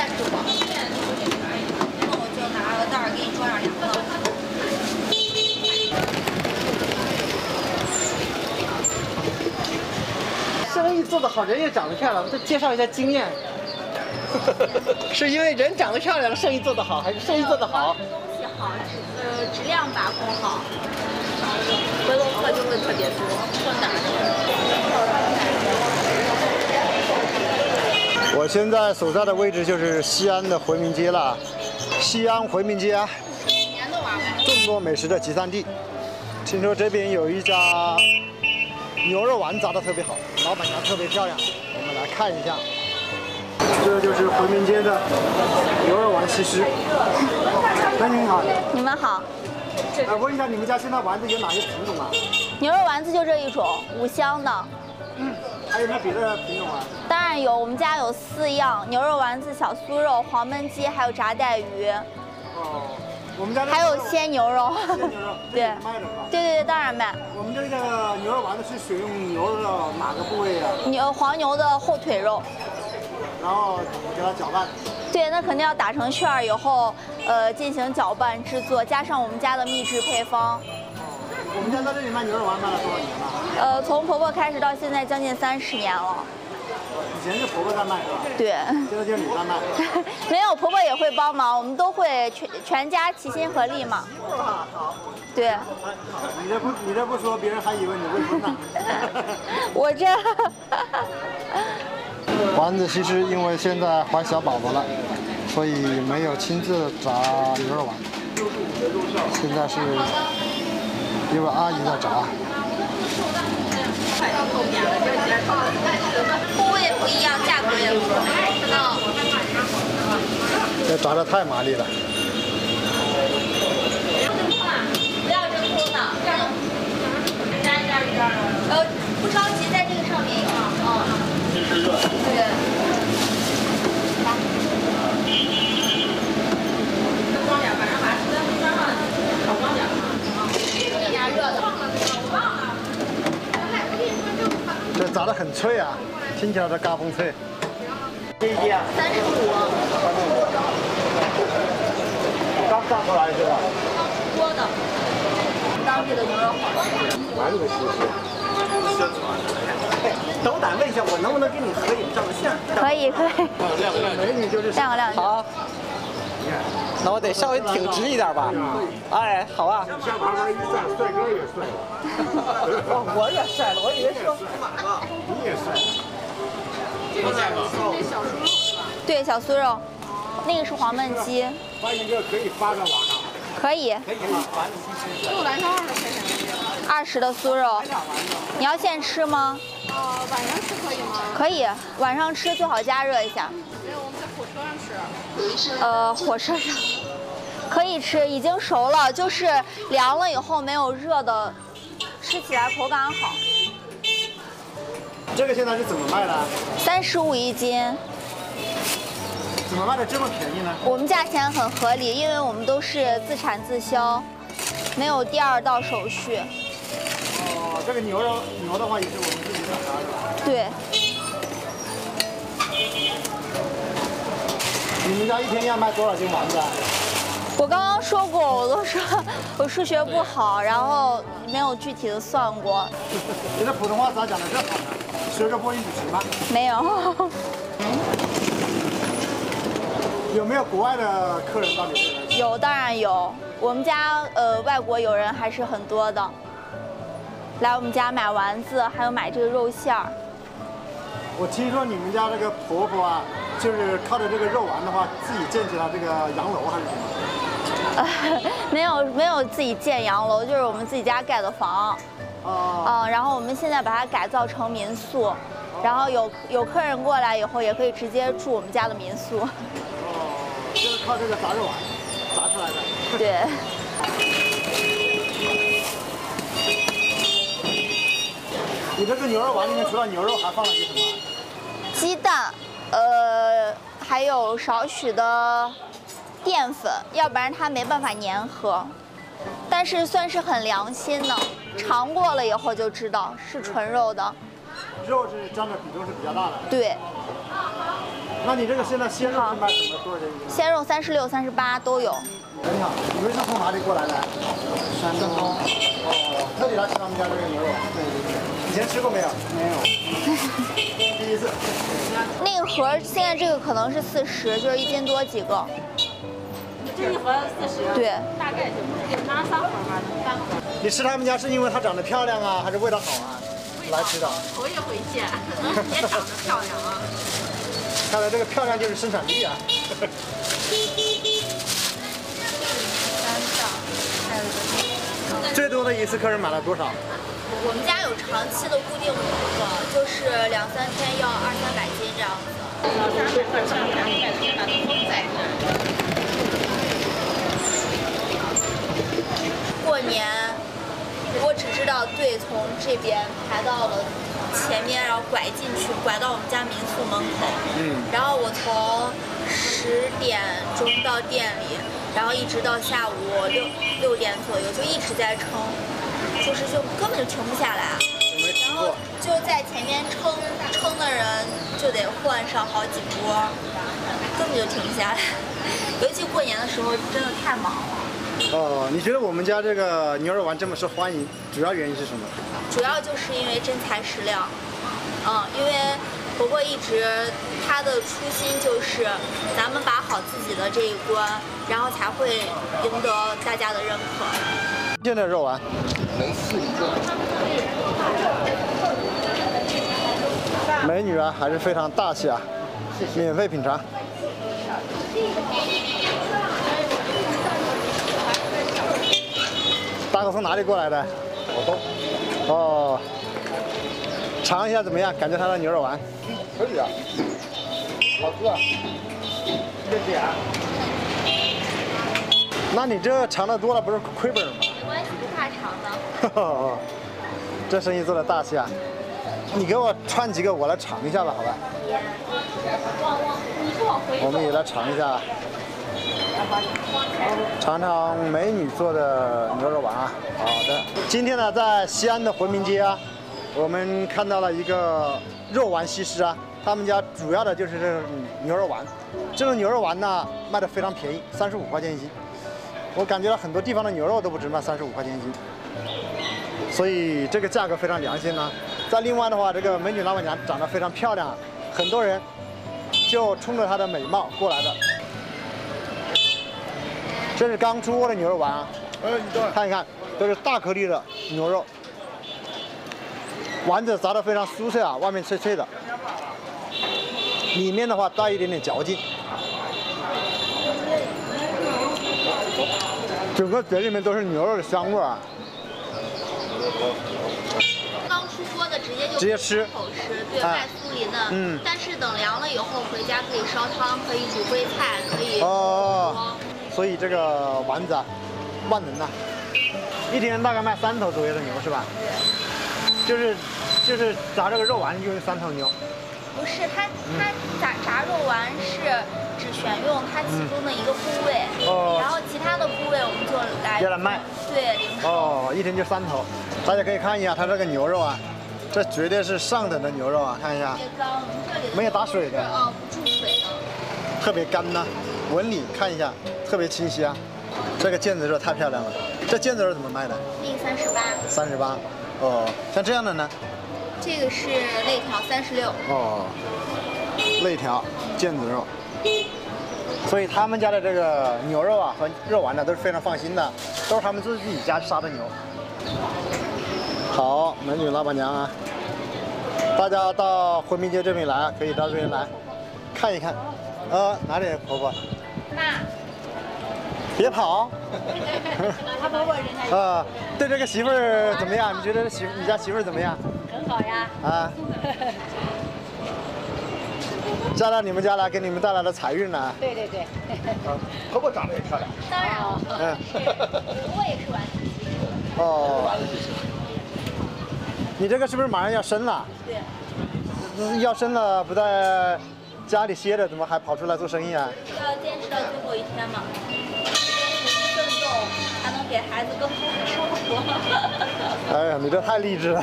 拿个袋儿给你装上凉的。生意做得好，人也长得漂亮，再介绍一下经验。是因为人长得漂亮，生意做得好，还是生意做得好？东西好，质呃质量把控好，回头客就会特别多儿我现在所在的位置就是西安的回民街了。西安回民街啊，众多美食的集散地。听说这边有一家牛肉丸炸的特别好，老板娘特别漂亮，我们来看一下。这就是回民街的牛肉丸西施。那您好，你们好，哎，问一下你们家现在丸子有哪些品种啊？牛肉丸子就这一种，五香的。还有没有别的品种啊？当然有，我们家有四样：牛肉丸子、小酥肉、黄焖鸡，还有炸带鱼，哦，我们家还有鲜牛肉。鲜牛肉，对卖的？对对对，当然卖。我们这个牛肉丸子是选用牛肉的哪个部位啊？牛黄牛的后腿肉。然后给它搅拌。对，那肯定要打成馅儿以后，呃，进行搅拌制作，加上我们家的秘制配方。我们家在这里卖牛肉丸卖了多少年了？呃，从婆婆开始到现在将近三十年了。以前是婆婆在卖是吧？对，现在就是你在卖。没有婆婆也会帮忙，我们都会全全家齐心合力嘛。对，你这不你这不说，别人还以为你未婚呢。我这 丸子其实因为现在怀小宝宝了，所以没有亲自炸牛肉丸。现在是一位阿姨在炸。部位不一样，价格也不同。嗯，这炸的太麻利了。不要真空的，这样一点一点一点的。呃，不着急，在这个上面有。嗯。对。来。装点，晚上把时间装上，少装点。一点热的。这炸的很脆啊，听起来都嘎嘣脆。这一斤啊？三十五。刚炸出来是吧？锅的。当地的牛肉好吃。丸子西施。斗胆问一下，我能不能跟你合影照个相？可以可以。亮个亮美女就是亮个亮。好。那我得稍微挺直一点吧？哎，好啊。向旁边一站，帅哥也帅了。哦，我也帅了，我以为说你也帅。对，小酥肉，那个是黄焖鸡。发一个可以发到网上。可以。可以吗？就晚上二十块钱二十的酥肉，你要现吃吗？呃，晚上吃可以吗？可以，晚上吃最好加热一下。没有，我们在火车上吃。呃，火车上可以吃，已经熟了，就是凉了以后没有热的，吃起来口感好。这个现在是怎么卖的？三十五一斤。怎么卖的这么便宜呢？我们价钱很合理，因为我们都是自产自销，没有第二道手续。哦，这个牛肉牛的话也是我们自己打的是吧？对。你们家一天要卖多少斤丸子啊？我刚刚说过，我都说 我数学不好，然后没有具体的算过。你的普通话咋讲的这好呢？学个播音主持吗？没有。有没有国外的客人到你这来？有，当然有。我们家呃外国友人还是很多的，来我们家买丸子，还有买这个肉馅儿。我听说你们家这个婆婆啊，就是靠着这个肉丸的话，自己建起了这个洋楼还是什么？呃，没有没有自己建洋楼，就是我们自己家盖的房。哦。嗯，然后我们现在把它改造成民宿，然后有有客人过来以后，也可以直接住我们家的民宿。哦，就是靠这个炸肉丸炸出来的。对。你这个牛肉丸里面除了牛肉还放了些什么？鸡蛋，呃，还有少许的淀粉，要不然它没办法粘合。但是算是很良心的，尝过了以后就知道是纯肉的。肉是占的比重是比较大的。对，那你这个现在鲜肉是卖什么多少钱一斤？鲜肉三十六、三十八都有。哎你好，你们是从哪里过来的？山东。哦，特地来吃他们家这个牛肉。对对对。以前吃过没有？没有。第一次。那个盒现在这个可能是四十，就是一斤多几个。这一盒四十，对，大概就拿三盒吧，三盒。你吃他们家是因为它长得漂亮啊，还是味道好啊？来吃的。头一回见，也长得漂亮啊。看来这个漂亮就是生产力啊。最多的一次客人买了多少？我们家有长期的固定顾客，就是两三天要二三百斤这样子。过年，我只知道队从这边排到了前面，然后拐进去，拐到我们家民宿门口。嗯。然后我从十点钟到店里，然后一直到下午六六点左右，就一直在撑，就是就根本就停不下来。然后就在前面撑撑的人就得换上好几波，根本就停不下来。尤其过年的时候，真的太忙了。哦，你觉得我们家这个牛肉丸这么受欢迎，主要原因是什么？主要就是因为真材实料，嗯，因为婆婆一直她的初心就是咱们把好自己的这一关，然后才会赢得大家的认可。现在肉丸能试一个，美女啊，还是非常大气啊，免费品尝。从哪里过来的？广东。哦，尝一下怎么样？感觉它的牛肉丸？可以啊，好吃啊。谢谢啊。那你这尝的多了，不是亏本吗？没关系，不怕尝的。这生意做的大气啊！你给我串几个，我来尝一下吧，好吧？我们也来尝一下，尝尝美女做的牛肉丸啊。好的，今天呢，在西安的回民街啊，我们看到了一个肉丸西施啊，他们家主要的就是这种牛肉丸。这种牛肉丸呢，卖的非常便宜，三十五块钱一斤。我感觉到很多地方的牛肉都不止卖三十五块钱一斤，所以这个价格非常良心呢、再另外的话，这个美女老板娘长得非常漂亮，很多人就冲着她的美貌过来的。这是刚出锅的牛肉丸啊，呃，你等会儿。看一看，都是大颗粒的牛肉，丸子炸得非常酥脆啊，外面脆脆的，里面的话带一点点嚼劲。整个嘴里面都是牛肉的香味儿啊！刚出锅的直接就直接吃口吃，对，哎外酥里嫩。嗯但是等凉了以后，回家可以烧汤，可以煮烩菜，可以哦，所以这个丸子啊，万能呐、一天大概卖三头左右的牛是吧？就是就是炸这个肉丸用三头牛。不是它它炸炸肉丸是只选用它其中的一个部位，哦然后其他的部位我们就来要来卖对零售。哦，一天就三头，大家可以看一下它这个牛肉啊，这绝对是上等的牛肉啊，看一下特，别脏，这里没有打水的是嗯，不注水的。特别干呐、纹理看一下，特别清晰啊。这个腱子肉太漂亮了，这腱子肉怎么卖的？另三十八，三十八。哦，像这样的呢？这个是肋条三十六。哦，肋条、腱子肉。所以他们家的这个牛肉啊和肉丸呢都是非常放心的，都是他们自己家杀的牛。好，美女老板娘啊，大家到回民街这边来啊，可以到这边来看一看。呃，哪里婆婆？那 别跑！他婆婆人家啊，对这个媳妇儿怎么样？你觉得媳妇你家媳妇儿怎么样？很好呀。啊？嫁到你们家来，给你们带来了财运呢。对对对，啊，婆婆长得也漂亮。当然了，嗯。婆婆也是丸子西施。哦。你这个是不是马上要生了？对，要生了不在家里歇着，怎么还跑出来做生意啊？要坚持到最后一天嘛，坚持奋斗，才能给孩子更好的生活。哎呀，你这太励志了。